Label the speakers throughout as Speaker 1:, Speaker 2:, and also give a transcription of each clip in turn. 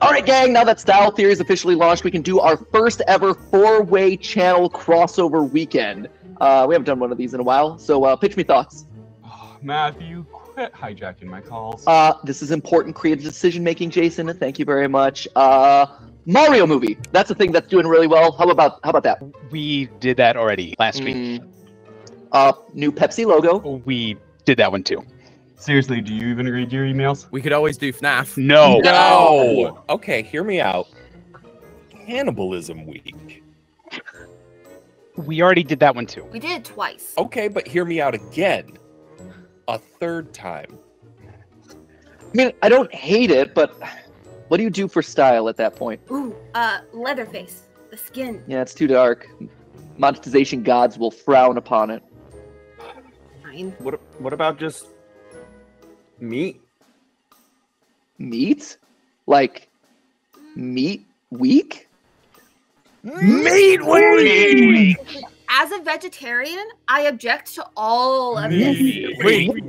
Speaker 1: All right, gang, now that Style Theory is officially launched, we can do our first ever four way channel crossover weekend. Uh, we haven't done one of these in a while, so uh, pitch me thoughts.
Speaker 2: Oh, Matthew, quit hijacking my calls.
Speaker 1: Uh, this is important creative decision making, Jason. Thank you very much. Uh, Mario movie. That's a thing that's doing really well. How about how about that?
Speaker 3: We did that already last week.
Speaker 1: Mm, uh, new Pepsi logo.
Speaker 3: We did that one too.
Speaker 2: Seriously, do you even read your emails?
Speaker 4: We could always do FNAF.
Speaker 3: No.
Speaker 5: No. Okay, hear me out. Cannibalism week.
Speaker 3: We already did that one too.
Speaker 6: We did it twice.
Speaker 5: Okay, but hear me out again. A third time.
Speaker 1: I mean, I don't hate it, but what do you do for style at that point?
Speaker 6: Ooh, uh, Leatherface. The skin.
Speaker 1: Yeah, it's too dark. Monetization gods will frown upon it.
Speaker 6: Fine.
Speaker 7: What what about just meat?
Speaker 1: Meat? Like meat week?
Speaker 5: Meat week!
Speaker 6: As a vegetarian, I object to all of this.
Speaker 5: Meat week!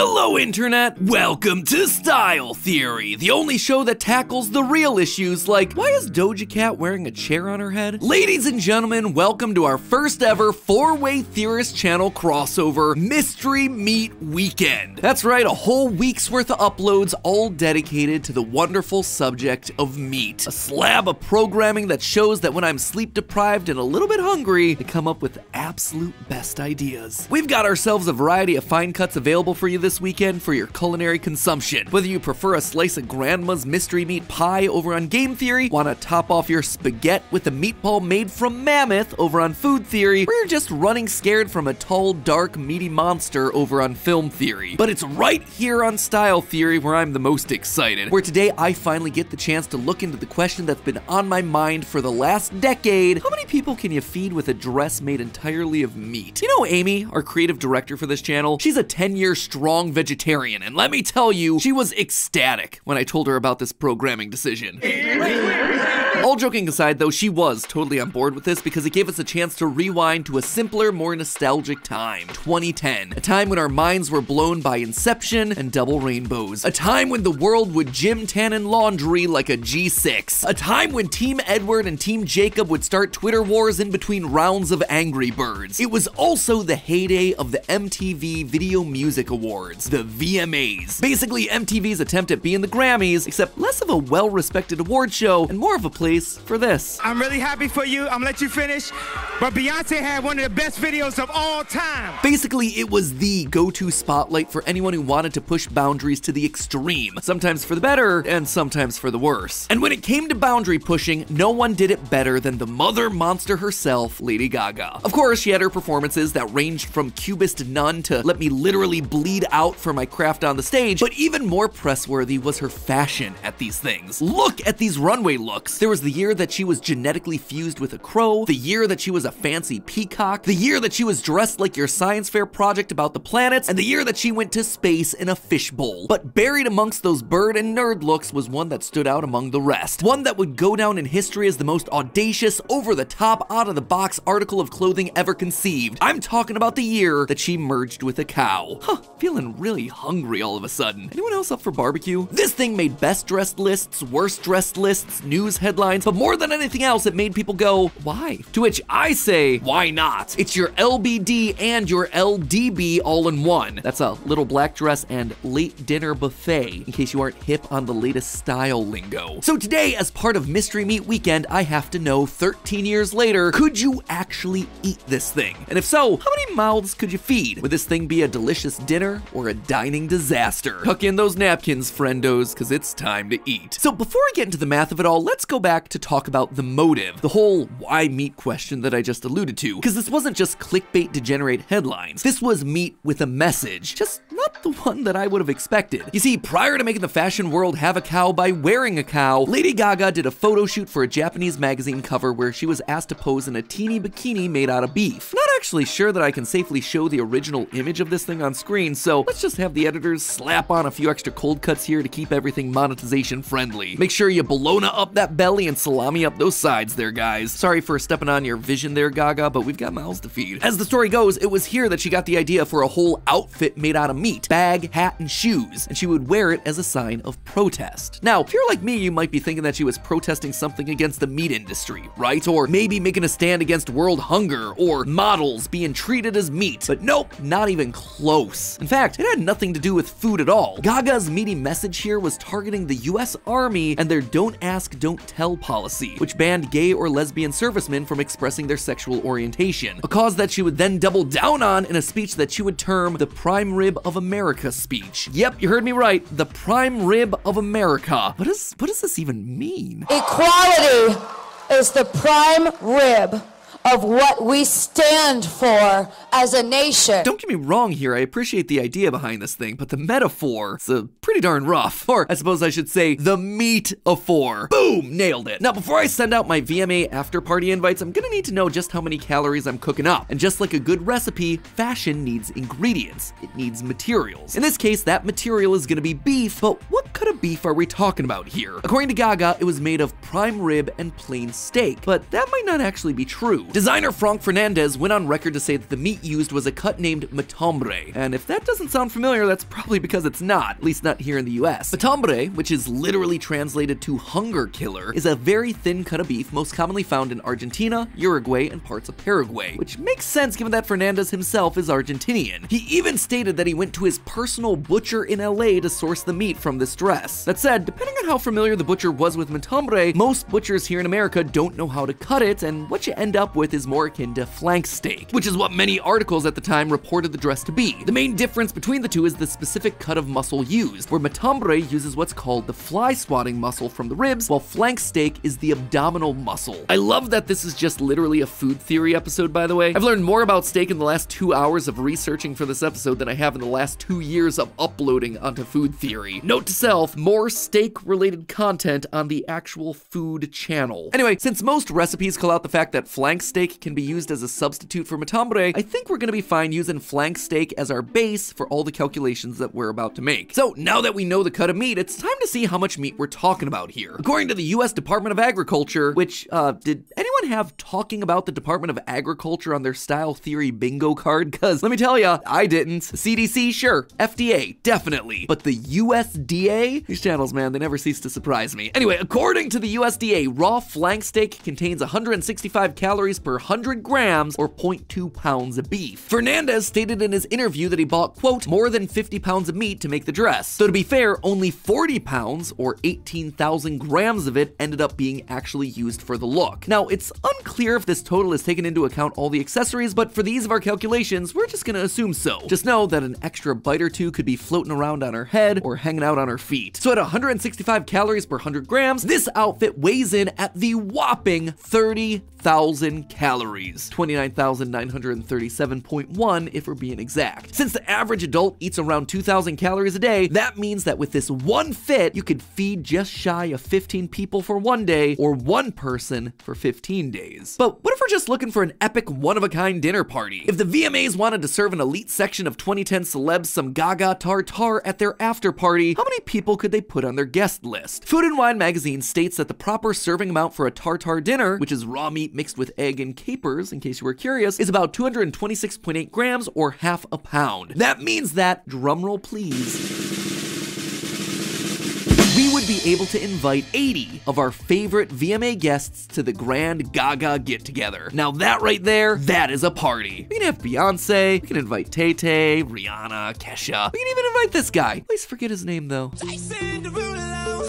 Speaker 8: Hello, Internet! Welcome to Style Theory, the only show that tackles the real issues like why is Doja Cat wearing a chair on her head? Ladies and gentlemen, welcome to our first ever four way Theorist channel crossover Mystery Meat Weekend. That's right, a whole week's worth of uploads, all dedicated to the wonderful subject of meat. A slab of programming that shows that when I'm sleep deprived and a little bit hungry, I come up with absolute best ideas. We've got ourselves a variety of fine cuts available for you this weekend for your culinary consumption. Whether you prefer a slice of grandma's mystery meat pie over on Game Theory, want to top off your spaghetti with a meatball made from mammoth over on Food Theory, or you're just running scared from a tall, dark, meaty monster over on Film Theory. But it's right here on Style Theory where I'm the most excited, where today I finally get the chance to look into the question that's been on my mind for the last decade. How many people can you feed with a dress made entirely of meat? You know Amy, our creative director for this channel? She's a 10-year strong vegetarian, and let me tell you, she was ecstatic when I told her about this programming decision. All joking aside, though, she was totally on board with this because it gave us a chance to rewind to a simpler, more nostalgic time 2010. A time when our minds were blown by Inception and Double Rainbows. A time when the world would gym tan and laundry like a G6. A time when Team Edward and Team Jacob would start Twitter wars in between rounds of Angry Birds. It was also the heyday of the MTV Video Music Awards, the VMAs. Basically, MTV's attempt at being the Grammys, except less of a well respected award show and more of a place for this.
Speaker 9: I'm really happy for you. I'm gonna let you finish. But Beyonce had one of the best videos of all time.
Speaker 8: Basically, it was the go to spotlight for anyone who wanted to push boundaries to the extreme, sometimes for the better and sometimes for the worse. And when it came to boundary pushing, no one did it better than the mother monster herself, Lady Gaga. Of course, she had her performances that ranged from cubist nun to let me literally bleed out for my craft on the stage, but even more press worthy was her fashion at these things. Look at these runway looks. There was the year that she was genetically fused with a crow, the year that she was a fancy peacock, the year that she was dressed like your science fair project about the planets, and the year that she went to space in a fishbowl. But buried amongst those bird and nerd looks was one that stood out among the rest. One that would go down in history as the most audacious, over the top, out of the box article of clothing ever conceived. I'm talking about the year that she merged with a cow. Huh, feeling really hungry all of a sudden. Anyone else up for barbecue? This thing made best dressed lists, worst dressed lists, news headlines, but more than anything else, it made people go, why? To which I say, why not? It's your LBD and your LDB all in one. That's a little black dress and late dinner buffet, in case you aren't hip on the latest style lingo. So today, as part of Mystery Meat Weekend, I have to know 13 years later, could you actually eat this thing? And if so, how many mouths could you feed? Would this thing be a delicious dinner or a dining disaster? Tuck in those napkins, friendos, because it's time to eat. So before I get into the math of it all, let's go back to talk about the motive, the whole why meat question that I just alluded to, because this wasn't just clickbait to generate headlines. This was meat with a message, just not the one that I would have expected. You see, prior to making the fashion world have a cow by wearing a cow, Lady Gaga did a photo shoot for a Japanese magazine cover where she was asked to pose in a teeny bikini made out of beef. Not actually sure that I can safely show the original image of this thing on screen, so let's just have the editors slap on a few extra cold cuts here to keep everything monetization friendly. Make sure you bologna up that belly and salami up those sides there, guys. Sorry for stepping on your vision there, Gaga, but we've got mouths to feed. As the story goes, it was here that she got the idea for a whole outfit made out of meat, bag, hat, and shoes, and she would wear it as a sign of protest. Now, if you're like me, you might be thinking that she was protesting something against the meat industry, right? Or maybe making a stand against world hunger, or models being treated as meat. But nope, not even close. In fact, it had nothing to do with food at all. Gaga's meaty message here was targeting the US Army and their don't ask, don't tell policy, which banned gay or lesbian servicemen from expressing their sexual orientation. A cause that she would then double down on in a speech that she would term the prime rib of America speech. Yep, you heard me right. The prime rib of America. What does what does this even mean?
Speaker 4: Equality is the prime rib of what we stand for as a nation.
Speaker 8: Don't get me wrong here, I appreciate the idea behind this thing, but the metaphor is uh, pretty darn rough. Or I suppose I should say the meat of four. Boom, nailed it. Now before I send out my VMA after party invites, I'm gonna need to know just how many calories I'm cooking up. And just like a good recipe, fashion needs ingredients. It needs materials. In this case, that material is gonna be beef, but what kind of beef are we talking about here? According to Gaga, it was made of prime rib and plain steak, but that might not actually be true. Designer Franc Fernandez went on record to say that the meat used was a cut named matambre, and if that doesn't sound familiar, that's probably because it's not, at least not here in the US. Matambre, which is literally translated to hunger killer, is a very thin cut of beef most commonly found in Argentina, Uruguay, and parts of Paraguay, which makes sense given that Fernandez himself is Argentinian. He even stated that he went to his personal butcher in LA to source the meat from this dress. That said, depending on how familiar the butcher was with matambre, most butchers here in America don't know how to cut it, and what you end up with is more akin to flank steak, which is what many articles at the time reported the dress to be. The main difference between the two is the specific cut of muscle used, where matambre uses what's called the fly swatting muscle from the ribs, while flank steak is the abdominal muscle. I love that this is just literally a food theory episode, by the way. I've learned more about steak in the last two hours of researching for this episode than I have in the last two years of uploading onto food theory. Note to self, more steak related content on the actual food channel. Anyway, since most recipes call out the fact that flank steak can be used as a substitute for matambre, I think we're gonna be fine using flank steak as our base for all the calculations that we're about to make. So now that we know the cut of meat, it's time to see how much meat we're talking about here. According to the US Department of Agriculture, which, uh, did anyone have talking about the Department of Agriculture on their style theory bingo card? Cause let me tell ya, I didn't. CDC, sure. FDA, definitely. But the USDA? These channels, man, they never cease to surprise me. Anyway, according to the USDA, raw flank steak contains 165 calories per 100 grams or 0.2 pounds of beef. Fernandez stated in his interview that he bought, quote, more than 50 pounds of meat to make the dress. So to be fair, only 40 pounds or 18,000 grams of it ended up being actually used for the look. Now, it's unclear if this total is taken into account all the accessories, but for the ease of our calculations, we're just gonna assume so. Just know that an extra bite or two could be floating around on her head or hanging out on her feet. So at 165 calories per 100 grams, this outfit weighs in at the whopping 30,000 calories. 29,937.1 if we're being exact. Since the average adult eats around 2,000 calories a day, that means that with this one fit, you could feed just shy of 15 people for one day or one person for 15 days. But what if we're just looking for an epic one-of-a-kind dinner party? If the VMAs wanted to serve an elite section of 2010 celebs some gaga tartar at their after party, how many people could they put on their guest list? Food and Wine magazine states that the proper serving amount for a tartar dinner, which is raw meat mixed with egg and capers, in case you were curious, is about 226.8 grams or half a pound. That means that, drumroll please, we would be able to invite 80 of our favorite VMA guests to the grand Gaga get together. Now, that right there, that is a party. We can have Beyonce, we can invite Tay Tay, Rihanna, Kesha. We can even invite this guy. Please forget his name though.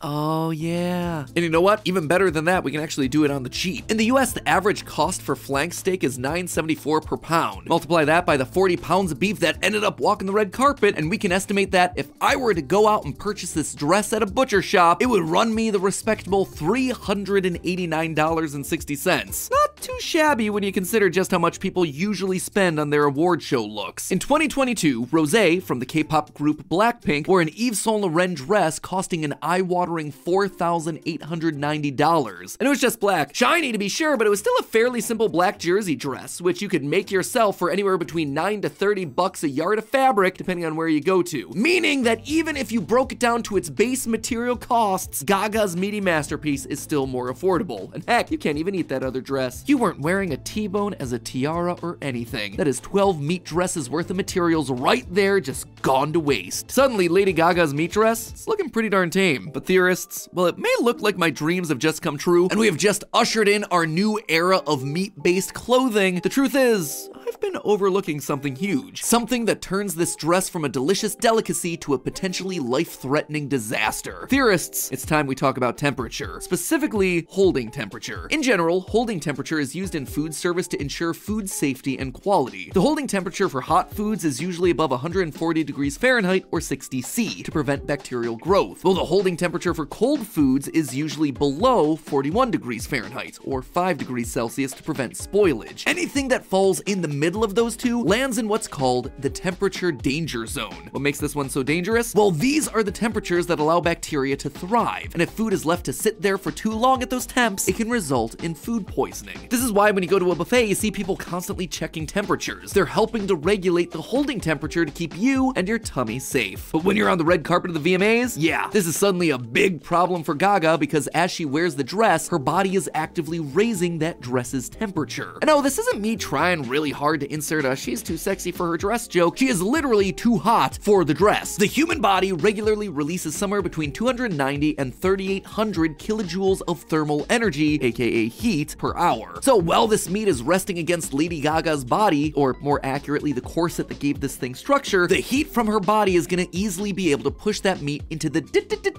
Speaker 8: Oh, yeah. And you know what? Even better than that, we can actually do it on the cheap. In the US, the average cost for flank steak is $9.74 per pound. Multiply that by the 40 pounds of beef that ended up walking the red carpet, and we can estimate that if I were to go out and purchase this dress at a butcher shop, it would run me the respectable $389.60. Not too shabby when you consider just how much people usually spend on their award show looks. In 2022, Rosé from the K-pop group Blackpink wore an Yves Saint Laurent dress costing an eye-watering eye-watering $4,890. And it was just black. Shiny to be sure, but it was still a fairly simple black jersey dress, which you could make yourself for anywhere between 9 to 30 bucks a yard of fabric, depending on where you go to. Meaning that even if you broke it down to its base material costs, Gaga's meaty masterpiece is still more affordable. And heck, you can't even eat that other dress. You weren't wearing a T-bone as a tiara or anything. That is 12 meat dresses worth of materials right there, just gone to waste. Suddenly, Lady Gaga's meat dress is looking pretty darn tame. But theorists, well, it may look like my dreams have just come true, and we have just ushered in our new era of meat-based clothing. The truth is, I've been overlooking something huge. Something that turns this dress from a delicious delicacy to a potentially life-threatening disaster. It's time we talk about temperature, specifically holding temperature. In general, holding temperature is used in food service to ensure food safety and quality. The holding temperature for hot foods is usually above 140 degrees Fahrenheit or 60 C to prevent bacterial growth, while the holding temperature for cold foods is usually below 41 degrees Fahrenheit or 5 degrees Celsius to prevent spoilage. Anything that falls in the middle of those two lands in what's called the temperature danger zone. What makes this one so dangerous? Well, these are the temperatures that allow bacteria to thrive, and if food is left to sit there for too long at those temps, it can result in food poisoning. This is why when you go to a buffet, you see people constantly checking temperatures. They're helping to regulate the holding temperature to keep you and your tummy safe. But when you're on the red carpet of the VMAs, yeah, this is suddenly a big problem for Gaga because as she wears the dress, her body is actively raising that dress's temperature. And no, this isn't me trying really hard to insert a she's too sexy for her dress joke. She is literally too hot for the dress. The human body regularly releases somewhere between 290 and 3800 kilojoules of thermal energy, aka heat, per hour. So while this meat is resting against Lady Gaga's body, or more accurately, the corset that gave this thing structure, the heat from her body is gonna easily be able to push that meat into the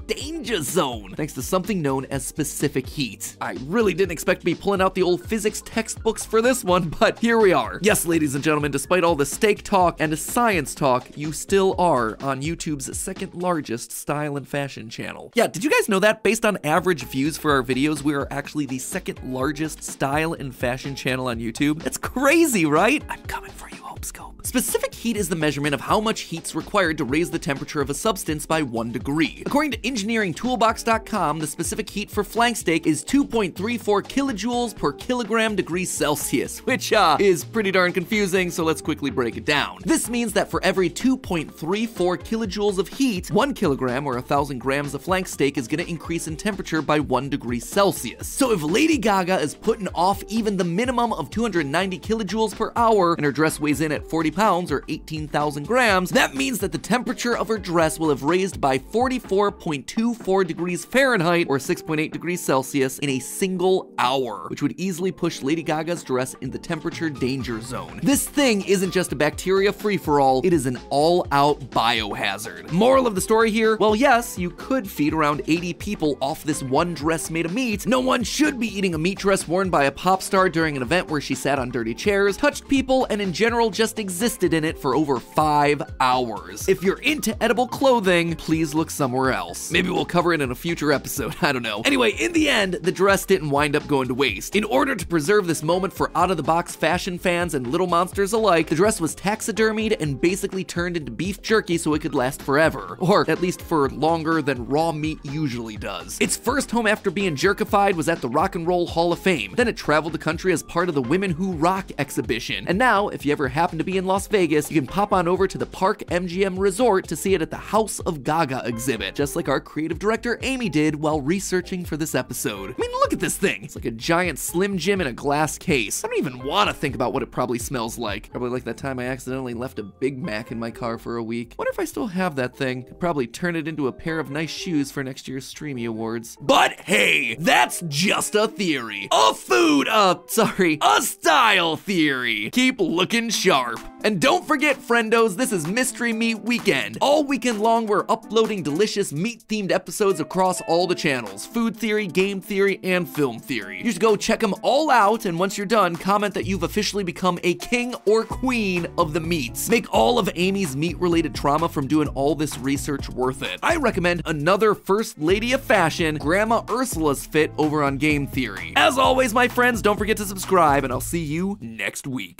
Speaker 8: danger zone, thanks to something known as specific heat. I really didn't expect to be pulling out the old physics textbooks for this one, but here we are. Yes, ladies and gentlemen, despite all the steak talk and science talk, you still are on YouTube's second largest style and fashion channel. Yeah, did you guys know that? Based on average views for our videos, we are actually the second largest style and fashion channel on YouTube. That's crazy, right? I'm coming for you, Hopescope. Specific heat is the measurement of how much heat's required to raise the temperature of a substance by one degree. According to engineeringtoolbox.com, the specific heat for flank steak is 2.34 kilojoules per kilogram degree Celsius, which uh, is pretty darn confusing, so let's quickly break it down. This means that for every 2.34 kilojoules of heat, one kilogram or a thousand grams of flank steak is gonna increase in temperature by one degree Celsius. So if Lady Gaga is putting off even the minimum of 290 kilojoules per hour and her dress weighs in at 40 pounds or 18,000 grams, that means that the temperature of her dress will have raised by 44.24 degrees Fahrenheit or 6.8 degrees Celsius in a single hour, which would easily push Lady Gaga's dress in the temperature danger zone. This thing isn't just a bacteria free-for-all, it is an all-out biohazard. Moral of the story here? Well, yes, you could feed around 80 people off this one dress made of meat. No one should be eating a meat dress worn by a pop star during an event where she sat on dirty chairs, touched people, and in general just existed in it for over five hours. If you're into edible clothing, please look somewhere else. Maybe we'll cover it in a future episode, I don't know. Anyway, in the end, the dress didn't wind up going to waste. In order to preserve this moment for out-of-the-box fashion fans and little monsters alike, the dress was taxidermied and basically turned into beef jerky so it could last forever. Or at least for longer than raw meat usually does. Its first home after being jerkified was at the Rock and Roll Hall of Fame. Then it traveled the country as part of the Women Who Rock exhibition. And now, if you ever happen to be in Las Vegas, you can pop on over to the Park MGM Resort to see it at the House of Gaga exhibit, just like our creative director Amy did while researching for this episode. I mean, look at this thing. It's like a giant Slim Jim in a glass case. I don't even want to think about what it probably smells like. Probably like that time I accidentally left a Big Mac in my car for a week. Wonder if I still have that thing. Could probably turn it into a pair of nice shoes for next year's Streamy Awards. But hey, that's just a theory. A food, uh, sorry, a style theory. Keep looking sharp. And don't forget, friendos, this is Mystery Meat Weekend. All weekend long, we're uploading delicious meat-themed episodes across all the channels. Food theory, game theory, and film theory. You should go check them all out, and once you're done, comment that you've officially become a king or queen of the meats. Make all of Amy's meat-related trauma from doing all this research worth it. I recommend another First Lady of Fashion, Grandma Ursula's fit over on Game Theory. As always, my friends, don't forget to subscribe, and I'll see you next week.